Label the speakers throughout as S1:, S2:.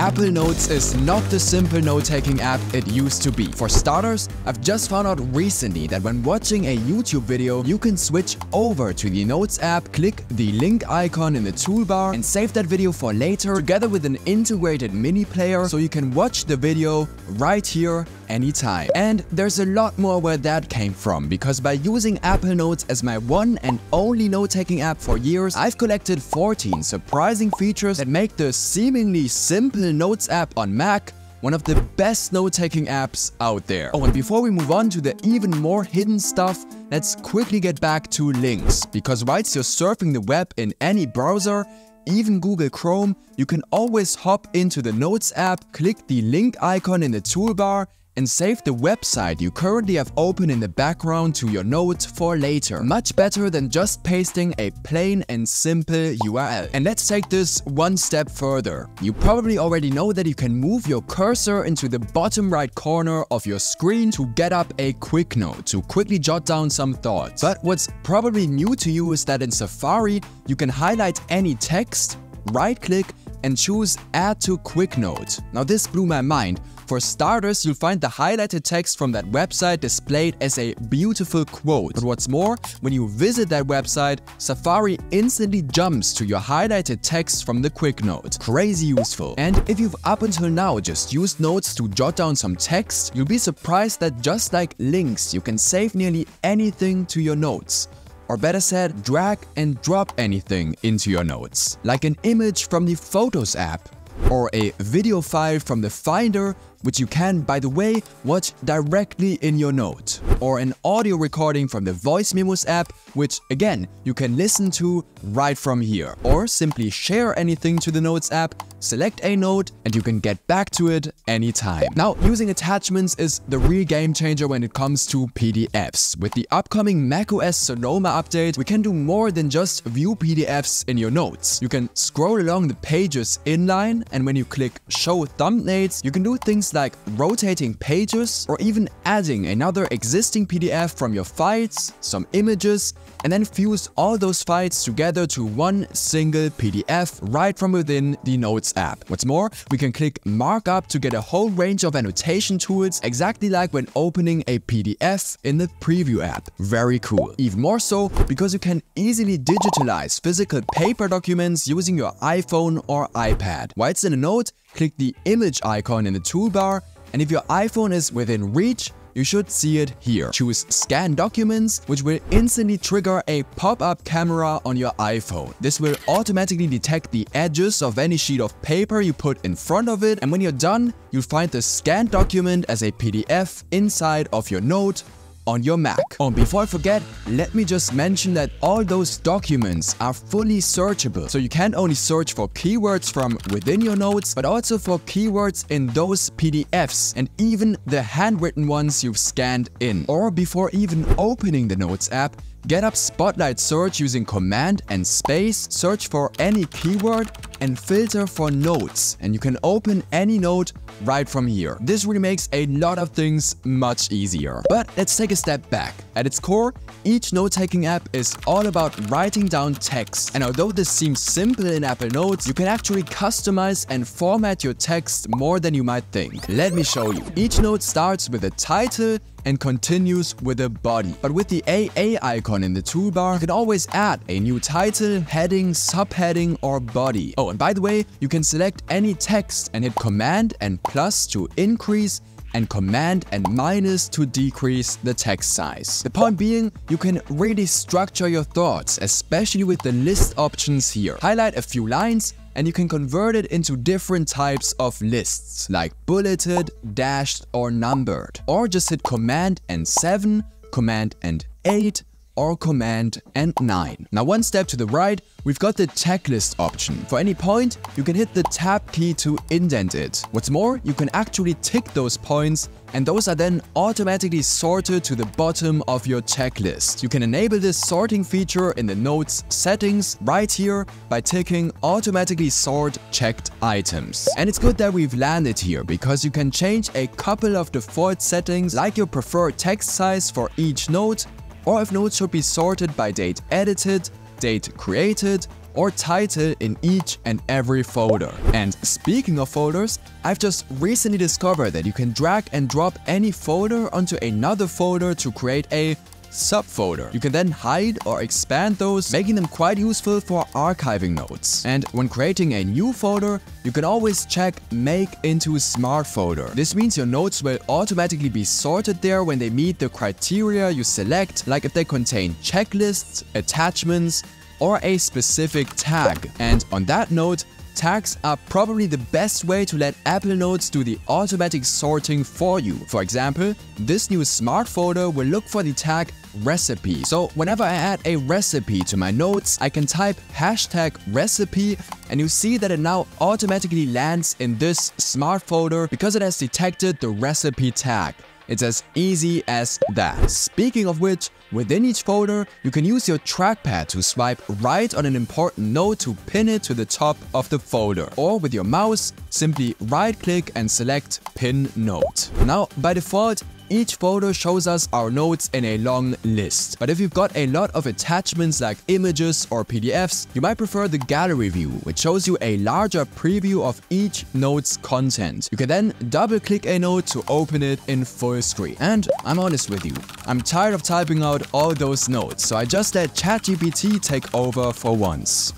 S1: Apple Notes is not the simple note-taking app it used to be. For starters, I've just found out recently that when watching a YouTube video, you can switch over to the Notes app, click the link icon in the toolbar and save that video for later together with an integrated mini player so you can watch the video right here anytime. And there's a lot more where that came from, because by using Apple Notes as my one and only note-taking app for years, I've collected 14 surprising features that make the seemingly simple Notes app on Mac one of the best note-taking apps out there. Oh, and before we move on to the even more hidden stuff, let's quickly get back to links, because whilst you're surfing the web in any browser, even Google Chrome, you can always hop into the Notes app, click the link icon in the toolbar and save the website you currently have open in the background to your notes for later. Much better than just pasting a plain and simple URL. And let's take this one step further. You probably already know that you can move your cursor into the bottom right corner of your screen to get up a quick note, to quickly jot down some thoughts. But what's probably new to you is that in Safari, you can highlight any text, right-click and choose Add to Quick Note. Now this blew my mind. For starters, you'll find the highlighted text from that website displayed as a beautiful quote. But what's more, when you visit that website, Safari instantly jumps to your highlighted text from the quick note. Crazy useful. And if you've up until now just used notes to jot down some text, you'll be surprised that just like links, you can save nearly anything to your notes or better said, drag and drop anything into your notes, like an image from the Photos app or a video file from the Finder which you can, by the way, watch directly in your note. Or an audio recording from the Voice Memos app, which again, you can listen to right from here. Or simply share anything to the Notes app, select a note, and you can get back to it anytime. Now, using attachments is the real game changer when it comes to PDFs. With the upcoming macOS Sonoma update, we can do more than just view PDFs in your notes. You can scroll along the pages inline, and when you click Show Thumbnails, you can do things like rotating pages or even adding another existing PDF from your files, some images, and then fuse all those files together to one single PDF right from within the Notes app. What's more, we can click Markup to get a whole range of annotation tools exactly like when opening a PDF in the Preview app. Very cool. Even more so because you can easily digitalize physical paper documents using your iPhone or iPad. While it's in a note, click the image icon in the toolbar and if your iPhone is within reach, you should see it here. Choose Scan Documents, which will instantly trigger a pop-up camera on your iPhone. This will automatically detect the edges of any sheet of paper you put in front of it, and when you're done, you'll find the scanned document as a PDF inside of your note on your Mac. Oh, before I forget, let me just mention that all those documents are fully searchable. So you can't only search for keywords from within your notes, but also for keywords in those PDFs and even the handwritten ones you've scanned in. Or before even opening the Notes app, Get up Spotlight search using Command and Space, search for any keyword and filter for notes and you can open any note right from here. This really makes a lot of things much easier. But let's take a step back. At its core, each note-taking app is all about writing down text. And although this seems simple in Apple Notes, you can actually customize and format your text more than you might think. Let me show you. Each note starts with a title and continues with a body. But with the AA icon in the toolbar, you can always add a new title, heading, subheading, or body. Oh, and by the way, you can select any text and hit Command and plus to increase and Command and minus to decrease the text size. The point being, you can really structure your thoughts, especially with the list options here. Highlight a few lines and you can convert it into different types of lists like bulleted, dashed or numbered. Or just hit Command and 7, Command and 8 or Command and 9. Now one step to the right, we've got the checklist option. For any point, you can hit the tab key to indent it. What's more, you can actually tick those points and those are then automatically sorted to the bottom of your checklist. You can enable this sorting feature in the Notes settings right here by ticking automatically sort checked items. And it's good that we've landed here because you can change a couple of default settings like your preferred text size for each note or if notes should be sorted by date edited, date created, or title in each and every folder. And speaking of folders, I've just recently discovered that you can drag and drop any folder onto another folder to create a subfolder. You can then hide or expand those, making them quite useful for archiving notes. And when creating a new folder, you can always check make into smart folder. This means your notes will automatically be sorted there when they meet the criteria you select, like if they contain checklists, attachments, or a specific tag. And on that note, Tags are probably the best way to let Apple Notes do the automatic sorting for you. For example, this new smart folder will look for the tag recipe. So whenever I add a recipe to my notes, I can type hashtag recipe and you see that it now automatically lands in this smart folder because it has detected the recipe tag. It's as easy as that. Speaking of which, within each folder, you can use your trackpad to swipe right on an important note to pin it to the top of the folder. Or with your mouse, simply right click and select pin note. Now, by default, each photo shows us our notes in a long list. But if you've got a lot of attachments like images or PDFs, you might prefer the gallery view, which shows you a larger preview of each note's content. You can then double click a note to open it in full screen. And I'm honest with you, I'm tired of typing out all those notes, so I just let ChatGPT take over for once.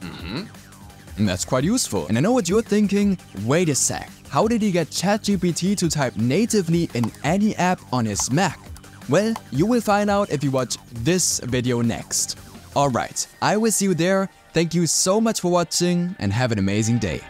S1: Mm -hmm. That's quite useful. And I know what you're thinking, wait a sec. How did he get ChatGPT to type natively in any app on his Mac? Well, you will find out if you watch this video next. Alright, I will see you there, thank you so much for watching and have an amazing day.